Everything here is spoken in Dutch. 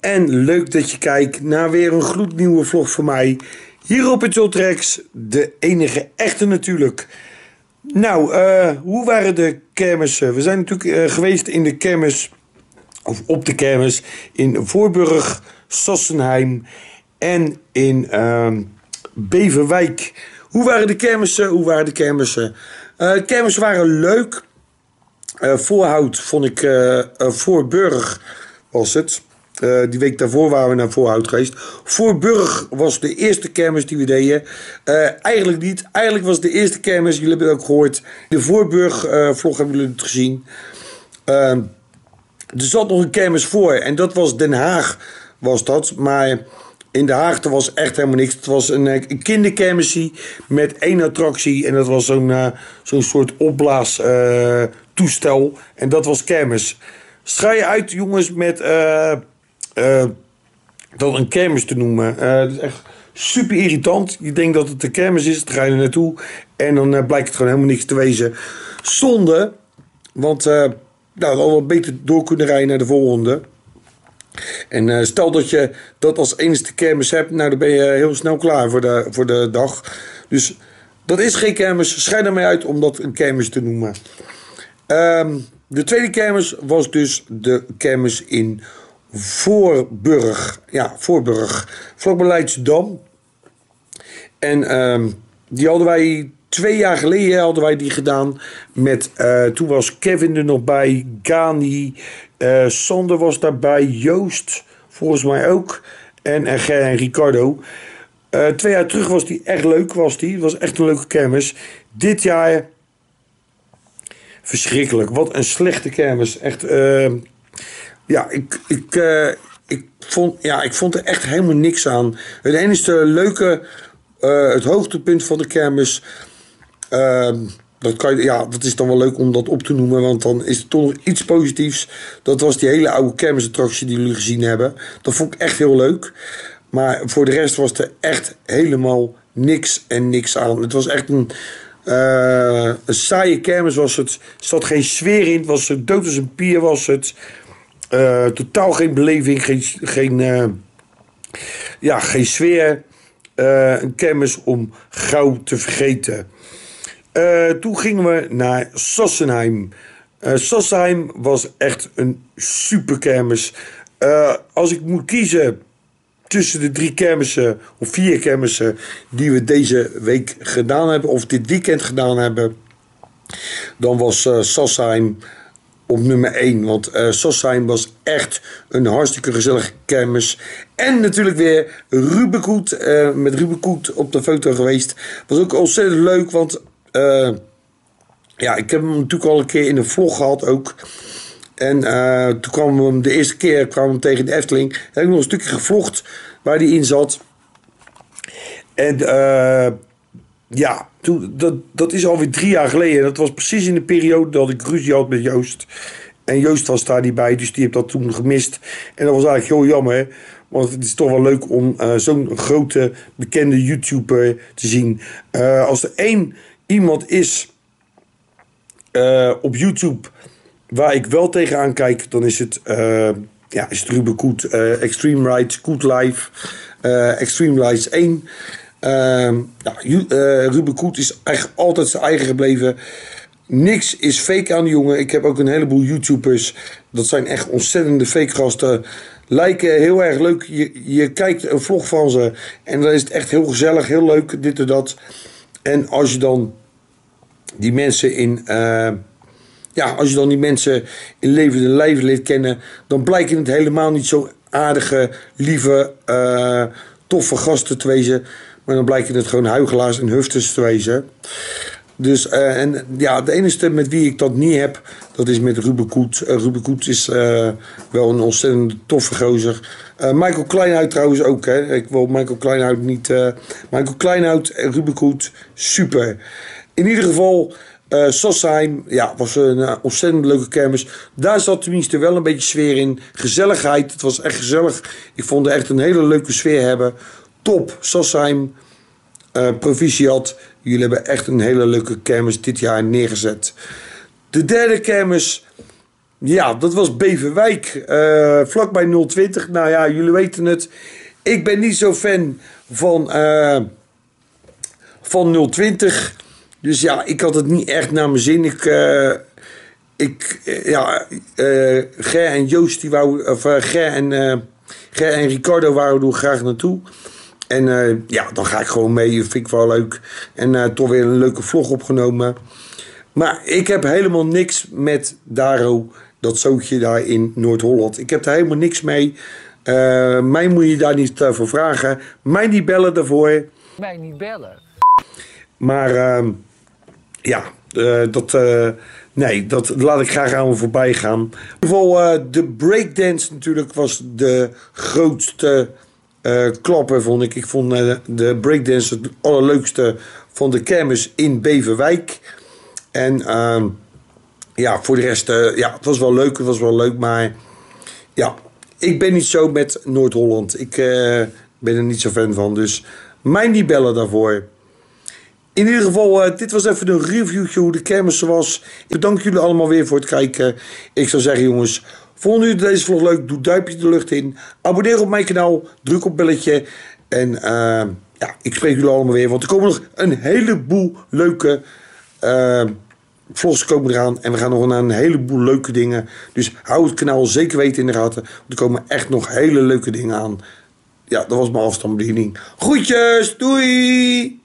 En leuk dat je kijkt naar weer een gloednieuwe vlog van mij. Hier op het Jotrex, de enige echte natuurlijk. Nou, eh, hoe waren de kermissen? We zijn natuurlijk eh, geweest in de kermis, of op de kermis, in Voorburg, Sassenheim en in uh, Beverwijk. Hoe waren de kermissen? Hoe waren de kermissen? Uh, kermissen waren leuk. Voorhout vond ik, Voorburg was het. Uh, die week daarvoor waren we naar Voorhout geweest. Voorburg was de eerste kermis die we deden. Uh, eigenlijk niet. Eigenlijk was de eerste kermis, jullie hebben het ook gehoord. De Voorburg-vlog uh, hebben jullie het gezien. er zat nog een kermis voor en dat was Den Haag, was dat. Maar in Den Haag er was echt helemaal niks. Het was een, een met één attractie. En dat was zo'n zo'n soort opblaastoestel. en dat was kermis. Scha je uit, jongens, met uh, dat een kermis te noemen. Uh, is echt super irritant. Je denkt dat het een kermis is, dan ga je er naartoe. En dan uh, blijkt het gewoon helemaal niks te wezen. Zonde, want nou, we hadden beter door kunnen rijden naar de volgende. En stel dat je dat als enige kermis hebt, nou dan ben je heel snel klaar voor de, voor de dag. Dus dat is geen kermis. Schijn ermee uit om dat een kermis te noemen. Um, de tweede kermis was dus de kermis in Voorburg. Ja, Voorburg. Vlakbij. En um, die hadden wij twee jaar geleden hadden wij die gedaan. Met, uh, toen was Kevin er nog bij. Gani. Uh, Sander was daarbij. Joost volgens mij ook. En, en, en Ricardo. Uh, twee jaar terug was die echt leuk. Was die. Het was echt een leuke kermis. Dit jaar verschrikkelijk. Wat een slechte kermis. Echt ja, ik, ik, uh, ik, vond, ja, ik vond er echt helemaal niks aan. Het enige leuke, uh, het hoogtepunt van de kermis. Uh, dat, kan ja, dat is dan wel leuk om dat op te noemen, want dan is het toch nog iets positiefs. Dat was die hele oude kermisattractie die jullie gezien hebben. Dat vond ik echt heel leuk. Maar voor de rest was er echt helemaal niks en niks aan. Het was echt een, uh, een saaie kermis was het. Er zat geen sfeer in. Het was dood als een pier was het. Uh, totaal geen beleving, geen, geen, uh, ja, geen sfeer. Uh, een kermis om gauw te vergeten. toen gingen we naar Sassenheim. Sassenheim was echt een super kermis. als ik moet kiezen tussen de drie kermissen of vier kermissen die we deze week gedaan hebben, of dit weekend gedaan hebben, dan was Sassheim op nummer 1. Want uh, was echt een hartstikke gezellige kermis. En natuurlijk weer Rubekoet. Uh, met Rubekoet op de foto geweest. Was ook ontzettend leuk. Want uh, ja, ik heb hem natuurlijk al een keer in een vlog gehad ook. En toen kwam hem de eerste keer kwam hem tegen de Efteling. Heb ik nog een stukje gevlogd waar hij in zat. En ja, dat, dat is alweer drie jaar geleden. Dat was precies in de periode dat ik ruzie had met Joost. En Joost was daar niet bij, dus die heeft dat toen gemist. En dat was eigenlijk heel jammer. Want het is toch wel leuk om uh, zo'n grote, bekende YouTuber te zien. Uh, als er één iemand is uh, op YouTube waar ik wel tegenaan kijk, dan is het, ja, is het Ruben Koet, Extreme Rides, Koet Life, Extreme Rides 1. Uh, ja, uh, Ruben Koet is echt altijd zijn eigen gebleven. Niks is fake aan de jongen. Ik heb ook een heleboel YouTubers. Dat zijn echt ontzettende fake gasten. Lijken heel erg leuk. Je, je kijkt een vlog van ze. En dan is het echt heel gezellig, heel leuk, dit en dat. En als je dan die mensen in. Uh, ja, als je dan die mensen in lijven leert kennen. dan blijken het helemaal niet zo aardige, lieve, uh, toffe gasten te wezen. Maar dan blijkt het gewoon huigelaars en hufters te wezen. Dus, uh, en ja, de enige met wie ik dat niet heb, dat is met Ruben Koet. Uh, Ruben Koet is uh, wel een ontzettend toffe gozer. Michael Kleinhout trouwens ook, hè. Ik wil Michael Kleinhout niet... Michael Kleinhout en Ruben Koet, super. In ieder geval, uh, Sassheim, ja, was een ontzettend leuke kermis. Daar zat tenminste wel een beetje sfeer in. Gezelligheid, het was echt gezellig. Ik vond het echt een hele leuke sfeer hebben top. Sassheim, uh, proficiat. Jullie hebben echt een hele leuke kermis dit jaar neergezet. De derde kermis Ja, dat was Beverwijk, eh vlakbij 020. Nou ja, jullie weten het. Ik ben niet zo fan van, eh, van 020. Dus ja, ik had het niet echt naar mijn zin. Ik, eh, ik eh, ja, eh Ger en Joost, die wou, of eh, Ger, en, eh, Ger en Ricardo waren er graag naartoe. En eh, ja, dan ga ik gewoon mee. Vind ik wel leuk. En eh, toch weer een leuke vlog opgenomen. Maar ik heb helemaal niks met Daro, dat zootje daar in Noord-Holland. Ik heb daar helemaal niks mee. Eh, mij moet je daar niet voor vragen. Mij niet bellen daarvoor. Mij niet bellen. Maar ehm, ja, dat, nee, dat laat ik graag aan me voorbij gaan. In ieder geval, de breakdance natuurlijk was de grootste eh klapper, vond ik. Ik vond eh, de breakdance het allerleukste van de kermis in Beverwijk. En ehm, ja, voor de rest, eh, ja, het was wel leuk, het was wel leuk, maar ja, ik ben niet zo met Noord-Holland. Ik ben er niet zo fan van, dus mij niet bellen daarvoor. In ieder geval, dit was even een reviewtje hoe de kermis was. Ik bedank jullie allemaal weer voor het kijken. Ik zou zeggen jongens, vonden jullie deze vlog leuk? Doe duimpje de lucht in. Abonneer op mijn kanaal. Druk op belletje. En eh, ja, ik spreek jullie allemaal weer. Want er komen nog een heleboel leuke eh, vlogs komen eraan. En we gaan nog naar een heleboel leuke dingen. Dus hou het kanaal zeker weten in de gaten. Want er komen echt nog hele leuke dingen aan. Ja, dat was mijn afstandsbediening. Groetjes, doei!